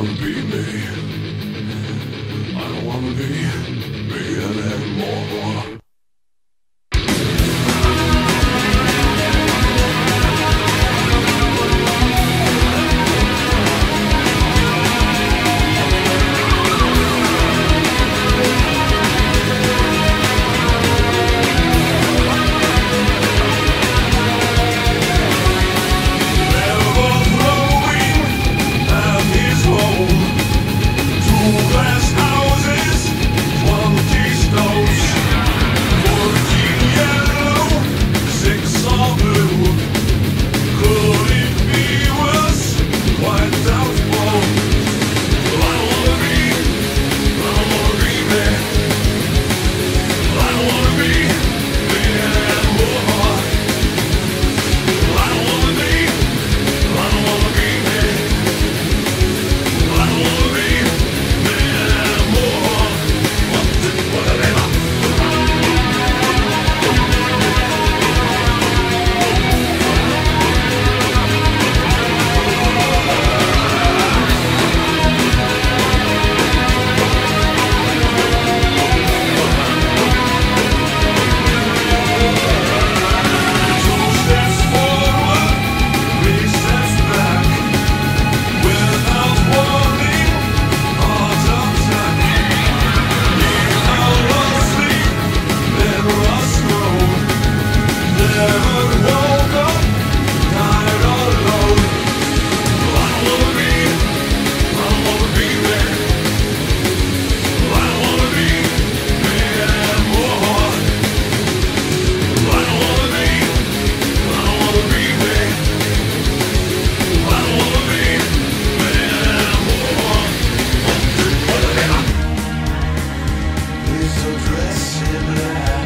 wanna be me. I don't wanna be me anymore. similar